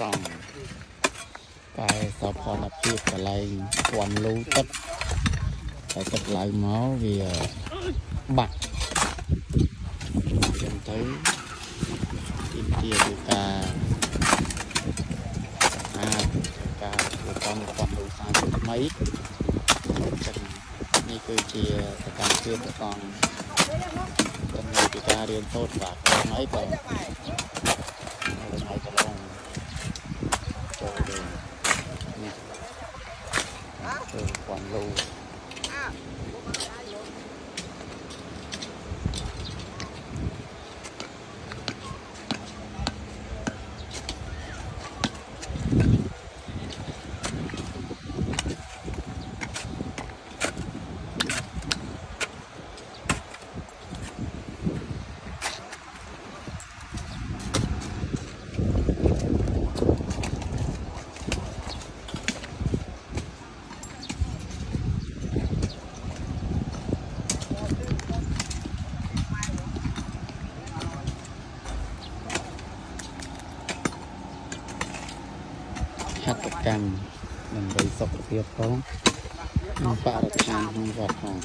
ទៀតប្រសង់កែសោភនភាពកន្លែងពំលូទឹកតែទឹកឡើងមកវាបាក់ចឹងទៅទីជាគឺការអាចការធ្វើកំពំលូសាស្ត្រថ្មីចឹងនេះគឺជាសកម្មភាពរបស់ចំណុចពីការរៀនសូត្របាទខ្ញុំអីបងហើយកន្លងចូលទៅនេះ ធ្វើពំ ហត្ថកម្មដើម្បីសុខភាពផងនិងបរិស្ថានក្នុងវត្តផង